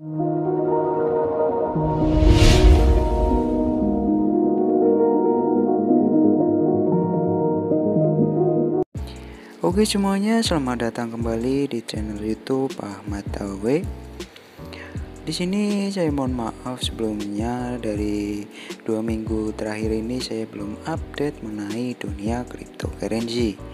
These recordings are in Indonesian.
Oke semuanya, selamat datang kembali di channel YouTube Ahmad Tawe. Di sini saya mohon maaf sebelumnya dari dua minggu terakhir ini saya belum update mengenai dunia cryptocurrency.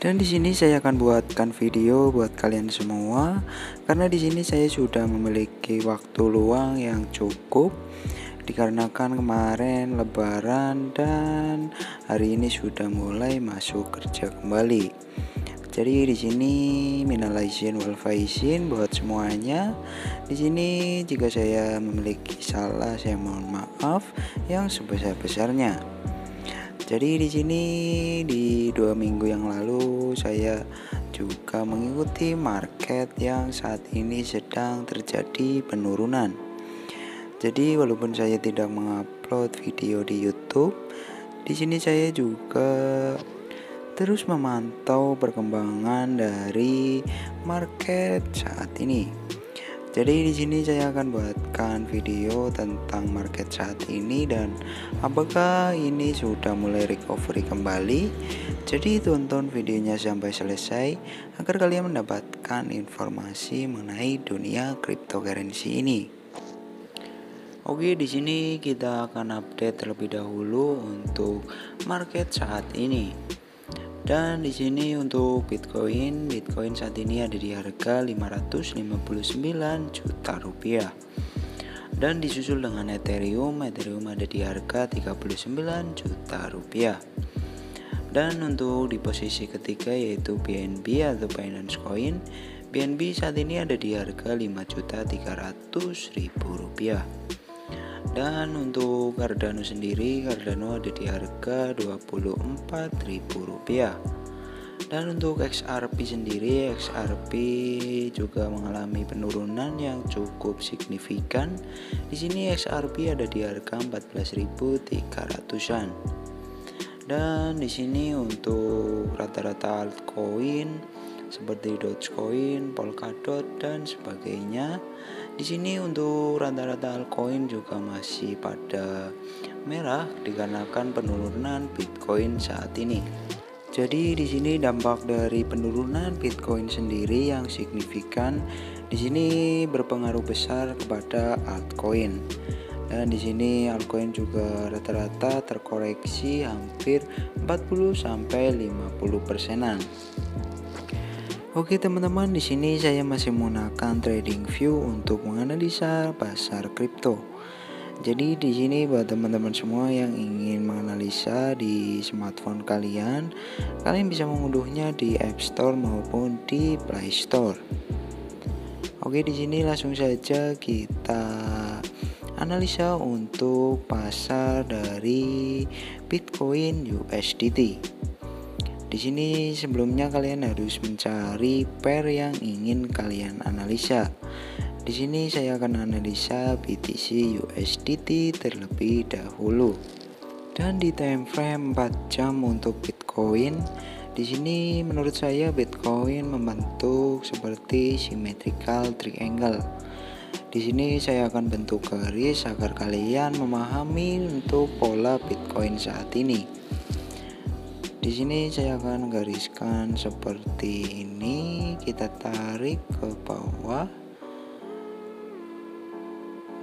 Dan di sini saya akan buatkan video buat kalian semua karena di sini saya sudah memiliki waktu luang yang cukup dikarenakan kemarin lebaran dan hari ini sudah mulai masuk kerja kembali. Jadi di sini minal aizin wal faizin buat semuanya. Di sini jika saya memiliki salah saya mohon maaf yang sebesar-besarnya. Jadi di sini di dua minggu yang lalu saya juga mengikuti market yang saat ini sedang terjadi penurunan. Jadi walaupun saya tidak mengupload video di YouTube, di sini saya juga terus memantau perkembangan dari market saat ini. Jadi di sini saya akan buatkan video tentang market saat ini dan apakah ini sudah mulai recovery kembali. Jadi tonton videonya sampai selesai agar kalian mendapatkan informasi mengenai dunia cryptocurrency ini. Oke, di sini kita akan update terlebih dahulu untuk market saat ini. Dan di sini untuk Bitcoin, Bitcoin saat ini ada di harga 559 juta rupiah. Dan disusul dengan Ethereum, Ethereum ada di harga 39 juta rupiah. Dan untuk di posisi ketiga yaitu BNB atau Binance Coin, BNB saat ini ada di harga 5.300.000 rupiah. Dan untuk Cardano sendiri, Cardano ada di harga Rp24.000. Dan untuk XRP sendiri, XRP juga mengalami penurunan yang cukup signifikan. Di sini XRP ada di harga 14.300-an. Dan di sini untuk rata-rata altcoin seperti Dogecoin, Polkadot dan sebagainya. Di sini untuk rata-rata altcoin juga masih pada merah dikarenakan penurunan Bitcoin saat ini. Jadi di sini dampak dari penurunan Bitcoin sendiri yang signifikan di sini berpengaruh besar kepada altcoin. Dan di sini altcoin juga rata-rata terkoreksi hampir 40 sampai 50 persenan. Oke teman-teman, di sini saya masih menggunakan trading view untuk menganalisa pasar kripto. Jadi di sini buat teman-teman semua yang ingin menganalisa di smartphone kalian, kalian bisa mengunduhnya di App Store maupun di Play Store. Oke, di sini langsung saja kita analisa untuk pasar dari Bitcoin USDT. Di sini sebelumnya kalian harus mencari pair yang ingin kalian analisa. Di sini saya akan analisa BTC USDT terlebih dahulu. Dan di time frame 4 jam untuk Bitcoin, di sini menurut saya Bitcoin membentuk seperti symmetrical triangle. Di sini saya akan bentuk garis agar kalian memahami untuk pola Bitcoin saat ini. Di sini saya akan gariskan seperti ini, kita tarik ke bawah.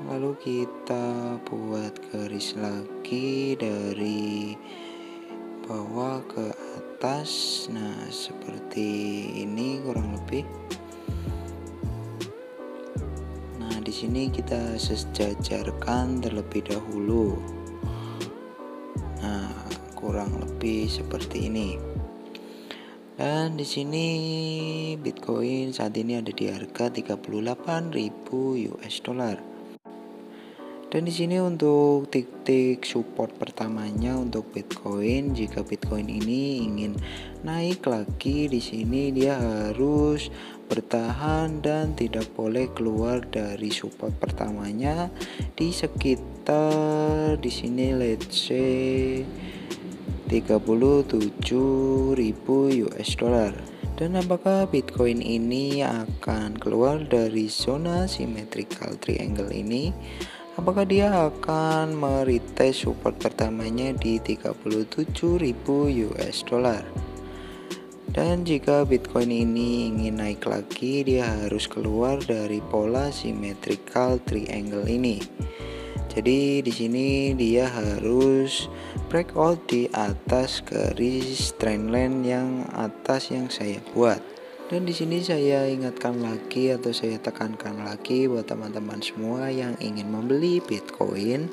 Lalu kita buat garis lagi dari bawah ke atas. Nah, seperti ini kurang lebih. Nah, di sini kita sejajarkan terlebih dahulu lebih seperti ini. Dan di sini Bitcoin saat ini ada di harga 38.000 US dollar. Dan di sini untuk titik support pertamanya untuk Bitcoin, jika Bitcoin ini ingin naik lagi di sini dia harus bertahan dan tidak boleh keluar dari support pertamanya di sekitar di sini let's say 37.000 US dollar. Dan apakah Bitcoin ini akan keluar dari zona symmetrical triangle ini? Apakah dia akan meretest support pertamanya di 37.000 US dollar? Dan jika Bitcoin ini ingin naik lagi, dia harus keluar dari pola symmetrical triangle ini. Jadi di sini dia harus breakout di atas garis trendline yang atas yang saya buat. Dan di sini saya ingatkan lagi atau saya tekankan lagi buat teman-teman semua yang ingin membeli Bitcoin.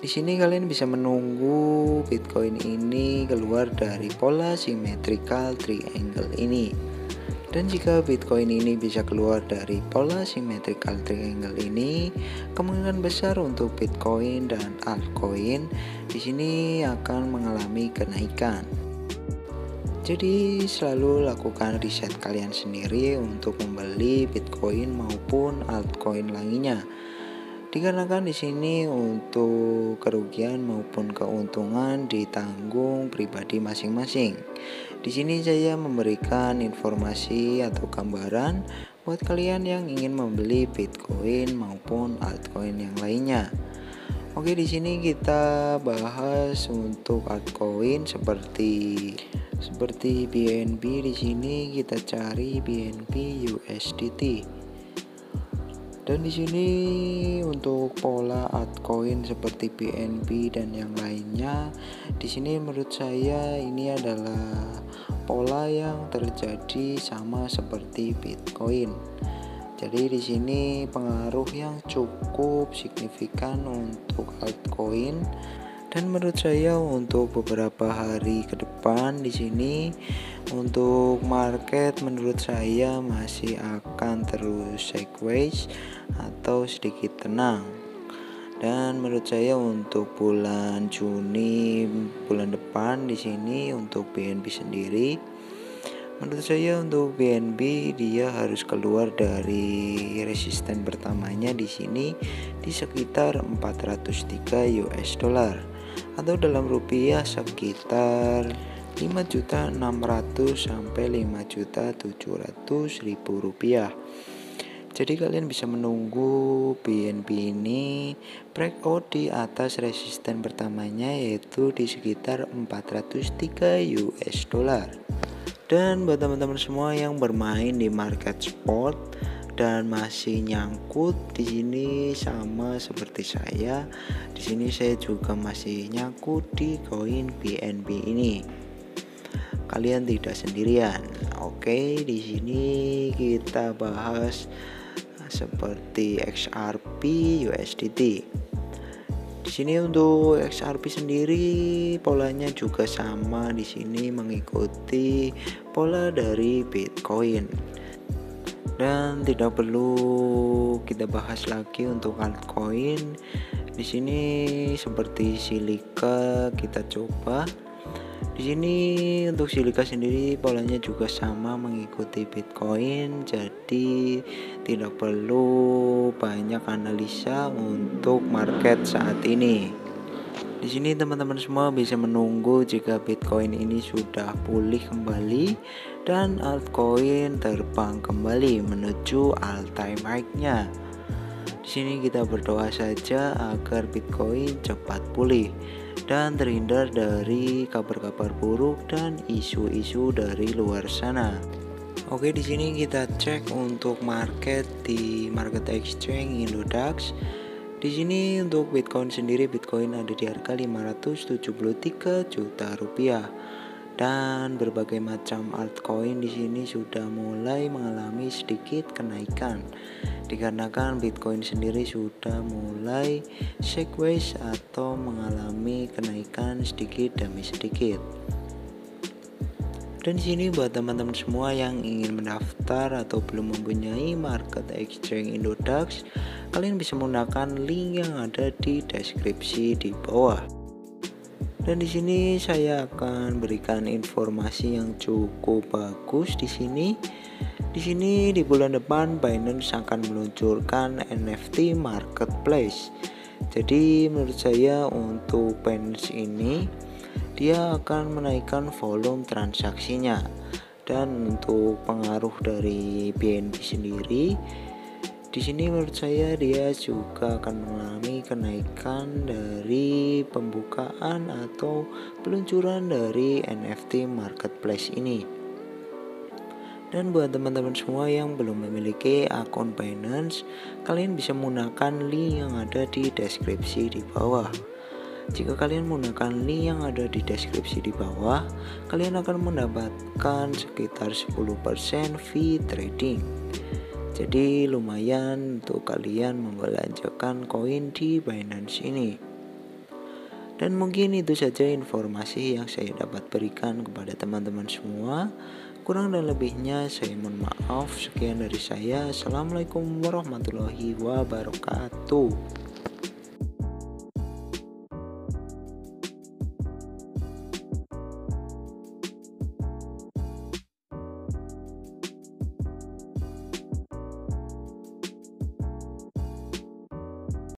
Di sini kalian bisa menunggu Bitcoin ini keluar dari pola symmetrical triangle ini. Dan jika Bitcoin ini bisa keluar dari pola symmetrical triangle ini, kemungkinan besar untuk Bitcoin dan altcoin di sini akan mengalami kenaikan. Jadi selalu lakukan riset kalian sendiri untuk membeli Bitcoin maupun altcoin lainnya. Dikarenakan di sini untuk kerugian maupun keuntungan ditanggung pribadi masing-masing. Di sini saya memberikan informasi atau gambaran buat kalian yang ingin membeli Bitcoin maupun altcoin yang lainnya. Oke, di sini kita bahas untuk altcoin seperti seperti BNB di sini kita cari BNB USDT. Dan di sini untuk pola altcoin seperti BNB dan yang lainnya, di sini menurut saya ini adalah pola yang terjadi sama seperti Bitcoin. Jadi di sini pengaruh yang cukup signifikan untuk altcoin dan menurut saya untuk beberapa hari ke depan di sini untuk market menurut saya masih akan terus sideways atau sedikit tenang. Dan menurut saya untuk bulan Juni bulan depan di sini untuk BNB sendiri menurut saya untuk BNB dia harus keluar dari resisten pertamanya di sini di sekitar 403 US dollar atau dalam rupiah sekitar 5.600 sampai 5.700 ribu rupiah. Jadi kalian bisa menunggu BNB ini breakout di atas resisten pertamanya yaitu di sekitar 403 US dollar. Dan buat teman-teman semua yang bermain di market spot dan masih nyangkut di sini sama seperti saya di sini saya juga masih nyangkut di koin BNB ini kalian tidak sendirian. Oke, di sini kita bahas seperti XRP USDT. Di sini untuk XRP sendiri polanya juga sama di sini mengikuti pola dari Bitcoin. Dan tidak perlu kita bahas lagi untuk altcoin. Di sini seperti silika kita coba di sini untuk silika sendiri polanya juga sama mengikuti Bitcoin, jadi tidak perlu banyak analisa untuk market saat ini. Di sini teman-teman semua bisa menunggu jika Bitcoin ini sudah pulih kembali dan altcoin terbang kembali menuju all time high-nya. Di sini kita berdoa saja agar Bitcoin cepat pulih dan terhindar dari kabar-kabar buruk dan isu-isu dari luar sana. Oke, di sini kita cek untuk market di market exchange Indodax. Di sini untuk Bitcoin sendiri Bitcoin ada di harga 573 juta rupiah dan berbagai macam altcoin di sini sudah mulai mengalami sedikit kenaikan dikarenakan Bitcoin sendiri sudah mulai sideways atau mengalami kenaikan sedikit demi sedikit. Dan di sini buat teman-teman semua yang ingin mendaftar atau belum mempunyai market exchange Indodax, kalian bisa menggunakan link yang ada di deskripsi di bawah. Dan di sini saya akan berikan informasi yang cukup bagus di sini di sini di bulan depan Binance akan meluncurkan NFT marketplace. Jadi menurut saya untuk Binance ini dia akan menaikkan volume transaksinya Dan untuk pengaruh dari BNB sendiri, di sini menurut saya dia juga akan mengalami kenaikan dari pembukaan atau peluncuran dari NFT marketplace ini. Dan buat teman-teman semua yang belum memiliki akun Binance, kalian bisa menggunakan link yang ada di deskripsi di bawah. Jika kalian menggunakan link yang ada di deskripsi di bawah, kalian akan mendapatkan sekitar 10% fee trading. Jadi lumayan untuk kalian membelanjakan koin di Binance ini. Dan mungkin itu saja informasi yang saya dapat berikan kepada teman-teman semua. Kurang dan lebihnya saya mohon maaf. Sekian dari saya. Assalamualaikum warahmatullahi wabarakatuh.